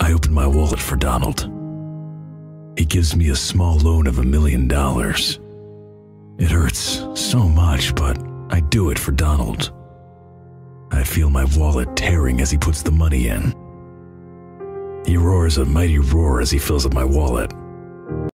I open my wallet for Donald. He gives me a small loan of a million dollars. It hurts so much, but I do it for Donald. I feel my wallet tearing as he puts the money in. He roars a mighty roar as he fills up my wallet.